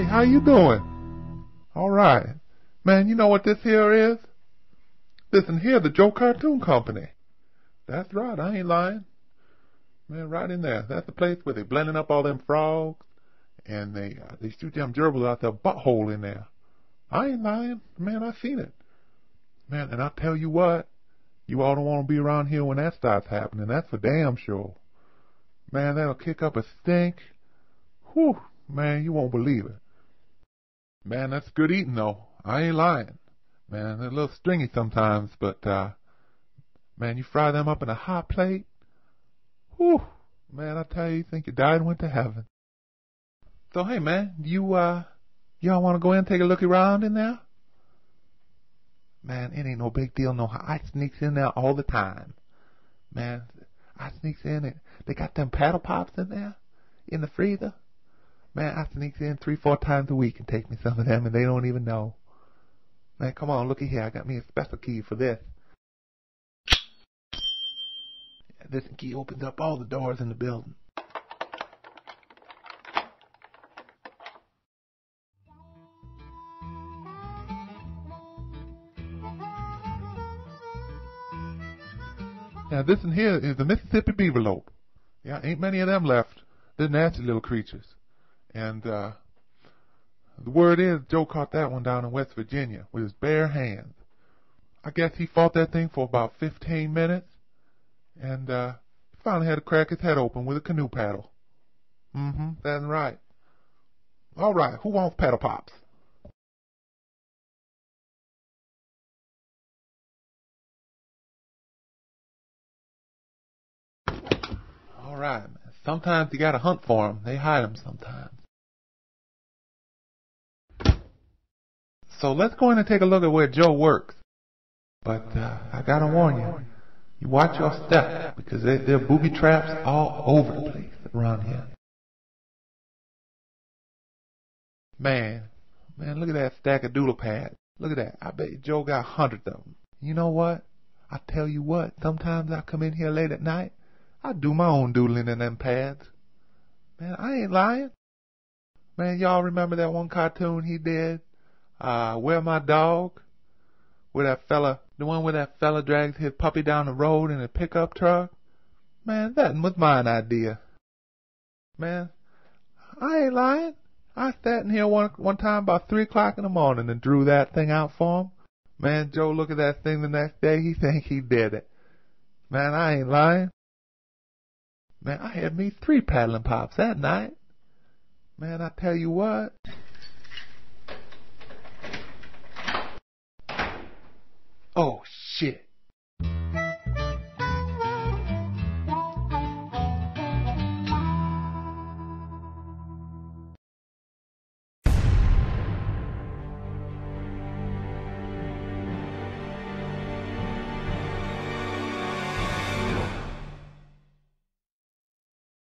Hey, how you doing? All right. Man, you know what this here is? Listen here, the Joe Cartoon Company. That's right, I ain't lying. Man, right in there. That's the place where they blending up all them frogs and they uh, they shoot them gerbils out their butthole in there. I ain't lying. Man, I seen it. Man, and I tell you what, you all don't want to be around here when that starts happening. That's for damn sure. Man, that'll kick up a stink. Whew, man, you won't believe it. Man, that's good eating though. I ain't lying. Man, they're a little stringy sometimes, but uh man, you fry them up in a hot plate. Whew, man, I tell you, you think you died and went to heaven. So hey man, you uh y'all wanna go in and take a look around in there? Man, it ain't no big deal no I sneaks in there all the time. Man, I sneaks in and they got them paddle pops in there in the freezer. Man, I sneak in three, four times a week and take me some of them and they don't even know. Man, come on, looky here, I got me a special key for this. This key opens up all the doors in the building. Now this in here is the Mississippi beaver beaverlope. Yeah, ain't many of them left. They're nasty little creatures. And uh the word is Joe caught that one down in West Virginia with his bare hands. I guess he fought that thing for about 15 minutes, and uh, finally had to crack his head open with a canoe paddle. Mm-hmm, that's right. All right, who wants paddle pops? All right. Sometimes you gotta hunt for 'em. They hide 'em sometimes. So let's go in and take a look at where Joe works. But uh, I gotta warn you, you watch your step because there, there are booby traps all over the place around here. Man, man, look at that stack of doodle pads. Look at that. I bet Joe got hundreds of them. You know what? I tell you what, sometimes I come in here late at night, I do my own doodling in them pads. Man, I ain't lying. Man, y'all remember that one cartoon he did? Uh, Where My Dog? Where that fella, the one where that fella drags his puppy down the road in a pickup truck? Man, that was mine idea. Man, I ain't lying. I sat in here one one time about three o'clock in the morning and drew that thing out for him. Man, Joe look at that thing the next day, he think he did it. Man, I ain't lying. Man, I had me three paddling pops that night. Man, I tell you what, shit.